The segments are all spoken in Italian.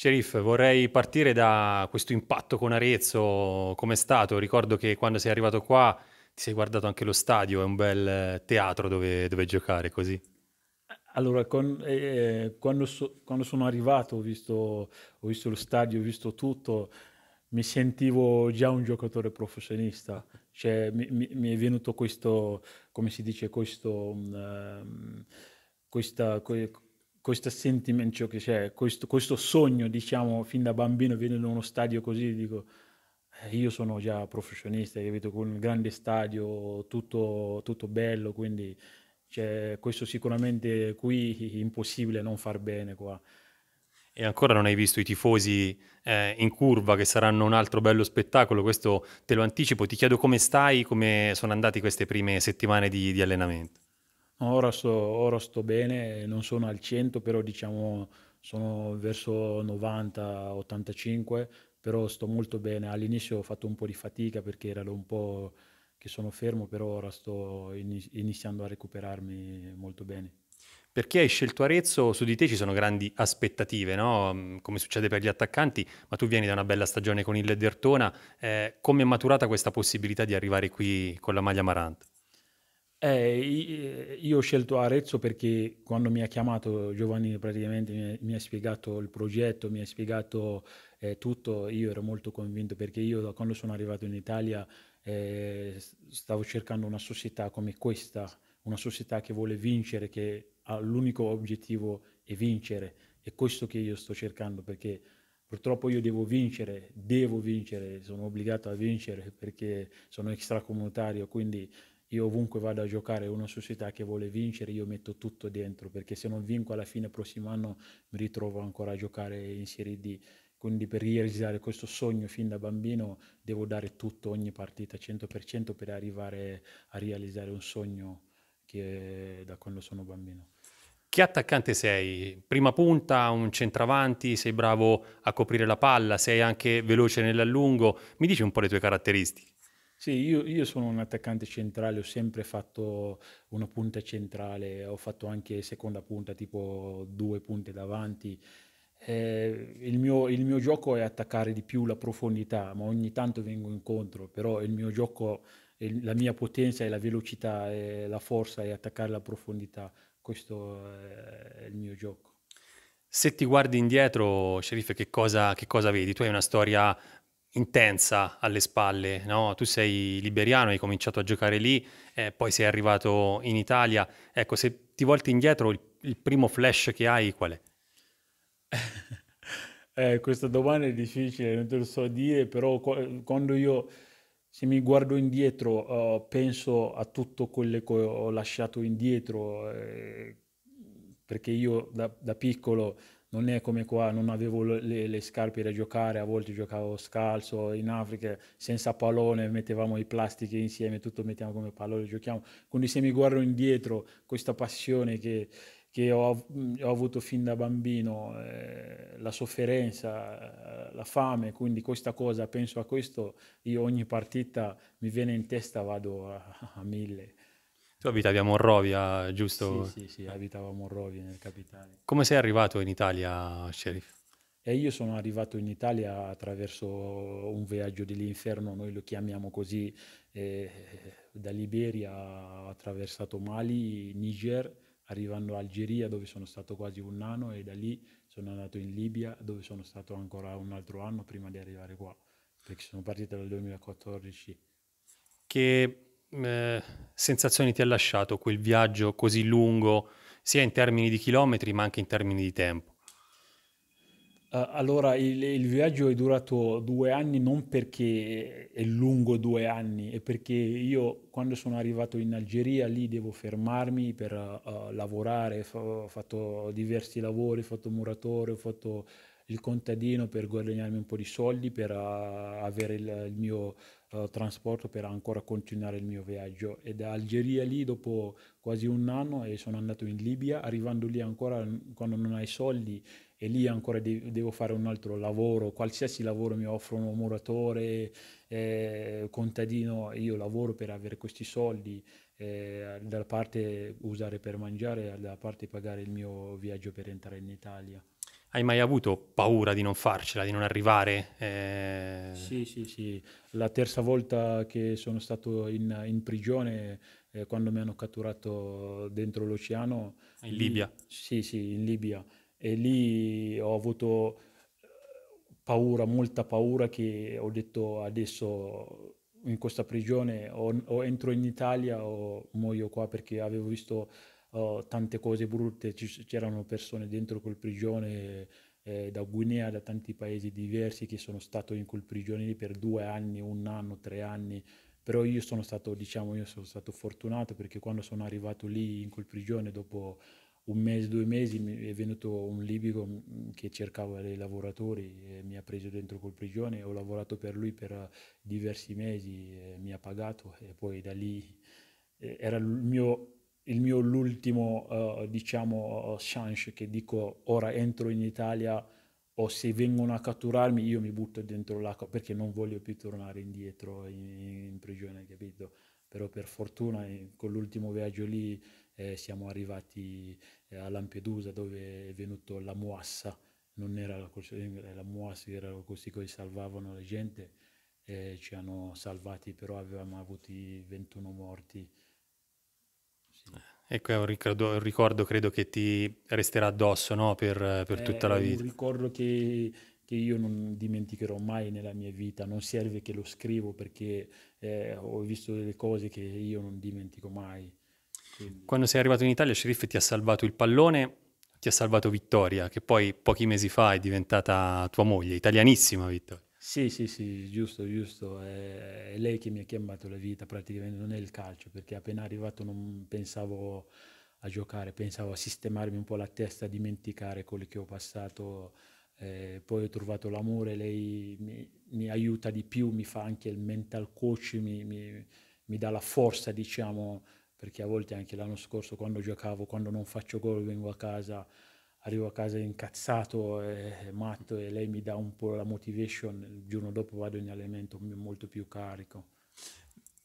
Sheriff, vorrei partire da questo impatto con Arezzo, com'è stato? Ricordo che quando sei arrivato qua ti sei guardato anche lo stadio, è un bel teatro dove, dove giocare, così. Allora, con- eh, quando, so- quando sono arrivato, ho visto, ho visto lo stadio, ho visto tutto, mi sentivo già un giocatore professionista. Cioè, mi, mi- mi è venuto questo, come si dice, questo, ehm, questa, que- questo sentimento, cioè, c'è, questo, questo sogno, diciamo, fin da bambino, venire in uno stadio così, dico, eh, io sono già professionista, capito? Con un grande stadio, tutto, tutto bello, quindi cioè, questo sicuramente qui è impossibile non far bene qua. E ancora non hai visto i tifosi eh, in curva che saranno un altro bello spettacolo, questo te lo anticipo. Ti chiedo come stai, come sono andate queste prime settimane di, di allenamento. Ora sto, ora sto bene, non sono al 100, però diciamo sono verso 90-85, però sto molto bene. All'inizio ho fatto un po' di fatica perché da un po' che sono fermo, però ora sto ini- iniziando a recuperarmi molto bene. Perché hai scelto Arezzo? Su di te ci sono grandi aspettative, no? Mm, Come succede per gli attaccanti, ma tu vieni da una bella stagione con il Dertona. Eh, come è maturata questa possibilità di arrivare qui con la maglia Maranta? Eh, i- io ho scelto Arezzo perché quando mi ha chiamato Giovanni praticamente mi, mi ha spiegato il progetto, mi ha spiegato eh, tutto, io ero molto convinto perché io da quando sono arrivato in Italia eh, stavo cercando una società come questa, una società che vuole vincere, che ha l'unico obiettivo è vincere. È questo che io sto cercando perché purtroppo io devo vincere, devo vincere, sono obbligato a vincere perché sono extracomunitario, quindi io ovunque vado a giocare una società che vuole vincere, io metto tutto dentro, perché se non vinco alla fine prossimo anno mi ritrovo ancora a giocare in Serie D. Quindi per realizzare questo sogno fin da bambino devo dare tutto, ogni partita 100% per arrivare a realizzare un sogno che è da quando sono bambino. Che attaccante sei? Prima punta, un centravanti, sei bravo a coprire la palla, sei anche veloce nell'allungo. Mi dici un po' le tue caratteristiche? Sì, io, io sono un attaccante centrale, ho sempre fatto una punta centrale, ho fatto anche seconda punta, tipo due punte davanti. Eh, il mio, il mio gioco è attaccare di più la profondità, ma ogni tanto vengo incontro, però il mio gioco, il- la mia potenza e la velocità e la forza è attaccare la profondità. Questo è il mio gioco. Se ti guardi indietro, Sheriff, che cosa, che cosa vedi? Tu hai una storia intensa alle spalle, no? Tu sei liberiano, hai cominciato a giocare lì, eh, poi sei arrivato in Italia. Ecco, se ti volti indietro, il, il primo flash che hai qual è? Eh, questa domanda è difficile, non te lo so dire, però qua- quando io, se mi guardo indietro, eh, penso a tutto quello che ho lasciato indietro, eh, perché io da, da piccolo non è come qua, non avevo le, le- scarpe da giocare, a volte giocavo scalzo, in Africa senza pallone, mettevamo i plastiche insieme, tutto mettiamo come pallone, giochiamo. Quindi se mi guardo indietro, questa passione che che ho, ho avuto fin da bambino, eh, la sofferenza, eh, la fame, quindi questa cosa, penso a questo, io ogni partita mi viene in testa, vado a, a mille. Tu abitavi a Monrovia, Sì, giusto? sì, sì, abitavo a Monrovia, nel capitale. Come sei arrivato in Italia, Sheriff? E io sono arrivato in Italia attraverso un viaggio dell'inferno, noi lo chiamiamo così, eh, da Liberia ho attraversato Mali, Niger, arrivando a Algeria dove sono stato quasi un anno e da lì sono andato in Libia dove sono stato ancora un altro anno prima di arrivare qua, perché sono partito dal 2014. Che eh, sensazioni ti ha lasciato quel viaggio così lungo, sia in termini di chilometri, ma anche in termini di tempo? Uh, allora, il, il viaggio è durato due anni non perché è lungo due anni, è perché io quando sono arrivato in Algeria lì devo fermarmi per uh, lavorare, ho fatto diversi lavori, ho fatto muratore, ho fatto il contadino per guadagnarmi un po' di soldi, per uh, avere il, il mio uh, trasporto, per ancora continuare il mio viaggio. E da Algeria lì dopo quasi un anno e sono andato in Libia, arrivando lì ancora quando non hai soldi e lì ancora de- devo fare un altro lavoro, qualsiasi lavoro mi offrono, muratore, eh, contadino, io lavoro per avere questi soldi, eh, da parte usare per mangiare, dalla parte pagare il mio viaggio per entrare in Italia. Hai mai avuto paura di non farcela, di non arrivare? Eh... Sì, sì, sì. La terza volta che sono stato in, in prigione, eh, quando mi hanno catturato dentro l'oceano. In lì, Libia? Sì, sì, in Libia. E lì ho avuto paura, molta paura che ho detto adesso in questa prigione o, o entro in Italia o muoio qua perché avevo visto uh, tante cose brutte, c'erano persone dentro quel prigione eh, da Guinea, da tanti paesi diversi che sono stato in quel prigione lì per due anni, un anno, tre anni, però io sono stato, diciamo, io sono stato fortunato perché quando sono arrivato lì in quel prigione dopo un mese, due mesi è venuto un libico mm, che cercava dei lavoratori mi ha preso dentro quel prigione, ho lavorato per lui per diversi mesi, mi ha pagato e poi da lì eh, era il mio, il mio l'ultimo uh, diciamo chance che dico ora entro in Italia o se vengono a catturarmi io mi butto dentro l'acqua perché non voglio più tornare indietro in, in prigione, capito? Però per fortuna eh, con l'ultimo viaggio lì eh, siamo arrivati eh, a Lampedusa dove è venuto la Moassa, non era la, la Moassa, era così che salvavano la gente, eh, ci hanno salvati, però avevamo avuto 21 morti. Sì. Ecco, è un ricordo, un ricordo, credo che ti resterà addosso no? per, per tutta la vita. È un ricordo che, che, io non dimenticherò mai nella mia vita, non serve che lo scrivo perché eh, ho visto delle cose che io non dimentico mai. Quindi... Quando sei arrivato in Italia, Sheriff ti ha salvato il pallone, ti ha salvato Vittoria, che poi pochi mesi fa è diventata tua moglie, italianissima Vittoria. Sì, sì, sì, giusto, giusto. È, lei che mi ha chiamato la vita, praticamente non è il calcio, perché appena arrivato non pensavo a giocare, pensavo a sistemarmi un po' la testa, a dimenticare quello che ho passato. Eh, poi ho trovato l'amore, lei mi, mi, aiuta di più, mi fa anche il mental coach, mi, mi, mi dà la forza, diciamo, perché a volte anche l'anno scorso quando giocavo, quando non faccio gol vengo a casa, arrivo a casa incazzato e matto e lei mi dà un po' la motivation, il giorno dopo vado in allenamento molto più carico.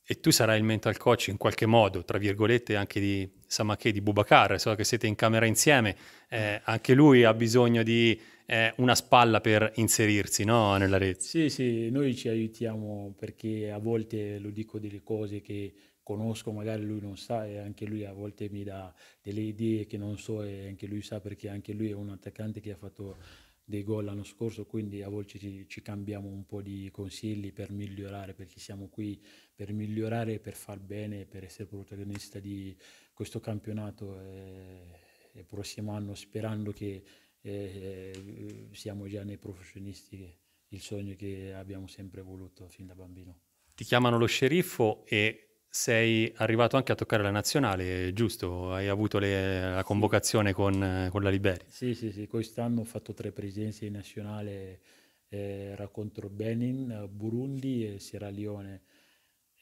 E tu sarai il mental coach in qualche modo, tra virgolette, anche di Samaché, di Bubacar, so che siete in camera insieme, eh, anche lui ha bisogno di eh, una spalla per inserirsi no? nella rete. Sì, sì, noi ci aiutiamo perché a volte lo dico delle cose che conosco, magari lui non sa e anche lui a volte mi dà delle idee che non so e anche lui sa perché anche lui è un attaccante che ha fatto dei gol l'anno scorso, quindi a volte ci, ci, cambiamo un po' di consigli per migliorare, perché siamo qui per migliorare, per far bene, per essere protagonista di questo campionato e, e prossimo anno sperando che eh, siamo già nei professionisti, il sogno che abbiamo sempre voluto fin da bambino. Ti chiamano lo sceriffo e sei arrivato anche a toccare la nazionale, giusto? Hai avuto le, la convocazione con, con, la Liberia. Sì, sì, sì, quest'anno ho fatto tre presenze in nazionale, eh, era contro Benin, Burundi e Sierra Leone.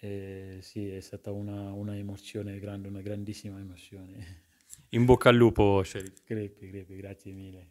Eh, sì, è stata una, una, emozione grande, una grandissima emozione. In bocca al lupo, Sheriff. Crepi, crepi, grazie mille.